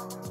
Wow.